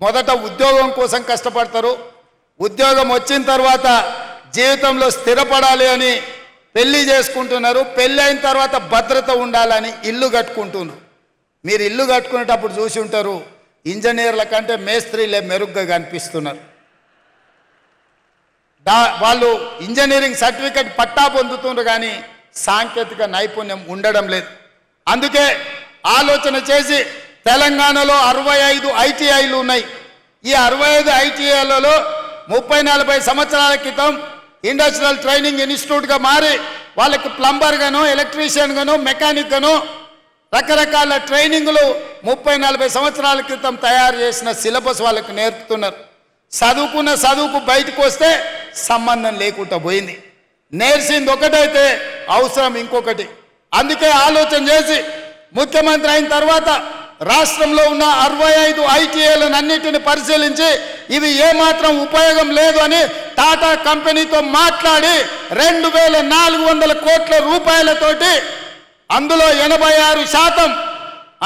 మొదట ఉద్యోగం కోసం కష్టపడతారు. ఉద్యోగం వచ్చిన తర్వాత జీవితంలో స్థిరపడాలి అని పెళ్ళి చేసుకుంటున్నారు. పెళ్ళి అయిన తర్వాత భద్రత ఉండాలని ఇల్లు కట్టుకుంటున్నారు. మీరు ఇల్లు కట్టుకునేటప్పుడు చూసి ఉంటారు ఇంజనీర్ల కంటే మేస్త్రీలే మెరుగ్గా కనిపిస్తున్నారు. దా వాళ్ళు ఇంజనీరింగ్ సర్టిఫికెట్ పట్టా పొందుతున్నారు కానీ సాంకేతిక నైపుణ్యం ఉండడం లేదు. అందుకే ఆలోచన చేసి తెలంగాణలో అరవై ఐదు ఐటీఐలు ఉన్నాయి. ఈ అరవై ఐదు ఐటీఐలలో ముప్పై నలభై సంవత్సరాల క్రితం ఇండస్ట్రియల్ ట్రైనింగ్ ఇన్స్టిట్యూట్గా మారి వాళ్ళకి ప్లంబర్గాను ఎలక్ట్రీషియన్గాను మెకానిక్గాను రకరకాల ట్రైనింగ్లు ముప్పై నలభై సంవత్సరాల క్రితం తయారు చేసిన సిలబస్ వాళ్ళకి నేర్పుతున్నారు. చదువుకున్న చదువుకు బయటకు వస్తే సంబంధం లేకుండా పోయింది. నేర్చింది ఒకటైతే అవసరం ఇంకొకటి. అందుకే ఆలోచన చేసి ముఖ్యమంత్రి అయిన తర్వాత రాష్ట్రంలో ఉన్న అరవై ఐదు ఐటీఐలను అన్నిటిని పరిశీలించి ఇవి ఏమాత్రం ఉపయోగం లేదు అని టాటా కంపెనీతో మాట్లాడి రెండు వేల నాలుగు వందల కోట్ల రూపాయలతోటి అందులో ఎనభై ఆరు శాతం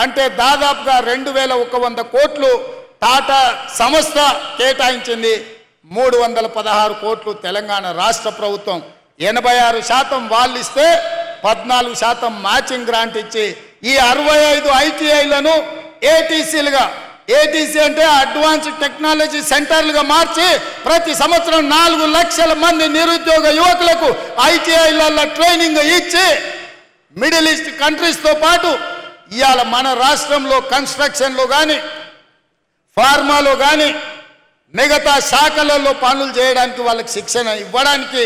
అంటే దాదాపుగా రెండు వేల ఒక వంద కోట్లు టాటా సంస్థ కేటాయించింది. మూడు వందల పదహారు కోట్లు తెలంగాణ రాష్ట్ర ప్రభుత్వం. ఎనభై ఆరు శాతం వాళ్ళు ఇస్తే పద్నాలుగు శాతం మ్యాచింగ్ గ్రాంట్ ఇచ్చి ఈ అరవై ఐదు ఐటీఐలను ఏటీసీలుగా ఏటీసీ అంటే అడ్వాన్స్ టెక్నాలజీ సెంటర్లుగా మార్చి ప్రతి సంవత్సరం నాలుగు లక్షల మంది నిరుద్యోగ యువకులకు ఐటీఐలలో ట్రైనింగ్ ఇచ్చి మిడిల్ ఈస్ట్ కంట్రీస్తో పాటు ఇవాళ మన రాష్ట్రంలో కన్స్ట్రక్షన్లో కానీ ఫార్మాలో కానీ మిగతా శాఖలలో పనులు చేయడానికి వాళ్ళకి శిక్షణ ఇవ్వడానికి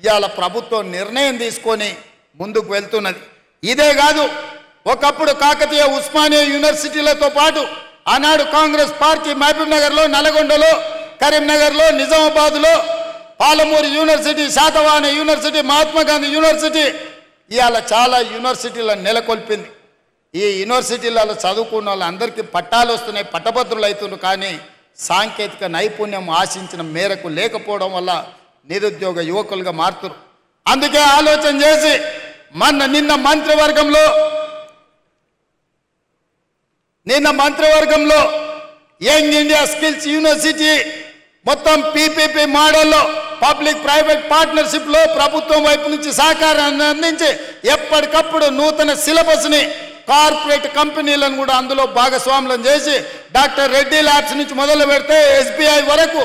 ఇవాళ ప్రభుత్వం నిర్ణయం తీసుకొని ముందుకు వెళ్తున్నది. ఇదే కాదు ఒకప్పుడు కాకతీయ ఉస్మానియా యూనివర్సిటీలతో పాటు ఆనాడు కాంగ్రెస్ పార్టీ మహబూబ్ నగర్లో నల్గొండలో కరీంనగర్లో నిజామాబాద్లో Palamuru university Satavahana university Mahatma Gandhi university ఇవాళ చాలా యూనివర్సిటీలను నెలకొల్పింది. ఈ యూనివర్సిటీలలో చదువుకున్న వాళ్ళందరికీ పట్టాలు వస్తున్నాయి పట్టభద్రులు అవుతున్నారు. కానీ సాంకేతిక నైపుణ్యం ఆశించిన మేరకు లేకపోవడం వల్ల నిరుద్యోగ యువకులుగా మారుతురు అందుకే ఆలోచన చేసి మన నిన్న మంత్రివర్గంలో నిన్న మంత్రివర్గంలో యంగ్ ఇండియా స్కిల్స్ యూనివర్సిటీ మొత్తం పీపీపీ మోడల్లో పబ్లిక్ ప్రైవేట్ పార్ట్నర్షిప్లో ప్రభుత్వం వైపు నుంచి సహకారాన్ని అందించి ఎప్పటికప్పుడు నూతన సిలబస్ని కార్పొరేట్ కంపెనీలను కూడా అందులో భాగస్వాములను చేసి డాక్టర్ రెడ్డి ల్యాబ్స్ నుంచి మొదలు పెడితే ఎస్బీఐ వరకు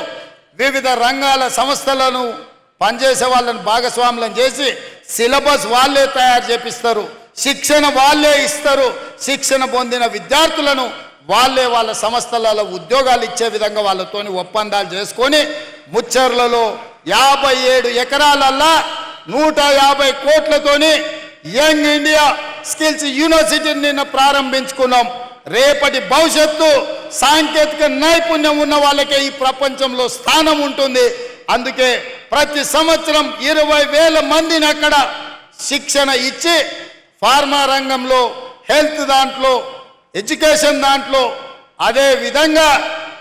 వివిధ రంగాల సంస్థలను పనిచేసే వాళ్ళని భాగస్వాములను చేసి సిలబస్ వాళ్ళే తయారు చేపిస్తారు. శిక్షణ వాళ్ళే ఇస్తారు. శిక్షణ పొందిన విద్యార్థులను వాళ్ళే వాళ్ళ సంస్థలలో ఉద్యోగాలు ఇచ్చే విధంగా వాళ్ళతోని ఒప్పందాలు చేసుకొని ముచ్చర్లలో యాభై ఏడు ఎకరాలల్లా నూట యాభై కోట్లతోని యంగ్ ఇండియా స్కిల్స్ యూనివర్సిటీని నిన్న ప్రారంభించుకున్నాం. రేపటి భవిష్యత్తు సాంకేతిక నైపుణ్యం ఉన్న వాళ్ళకే ఈ ప్రపంచంలో స్థానం ఉంటుంది. అందుకే ప్రతి సంవత్సరం ఇరవై వేల మందిని అక్కడ శిక్షణ ఇచ్చి ఫార్మా రంగంలో హెల్త్ దాంట్లో ఎడ్యుకేషన్ దాంట్లో అదే విధంగా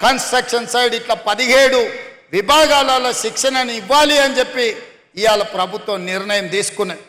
కన్స్ట్రక్షన్ సైడ్ ఇట్లా పదిహేడు విభాగాలలో శిక్షణను ఇవ్వాలి అని చెప్పి ఇవాళ ప్రభుత్వం నిర్ణయం తీసుకున్నది.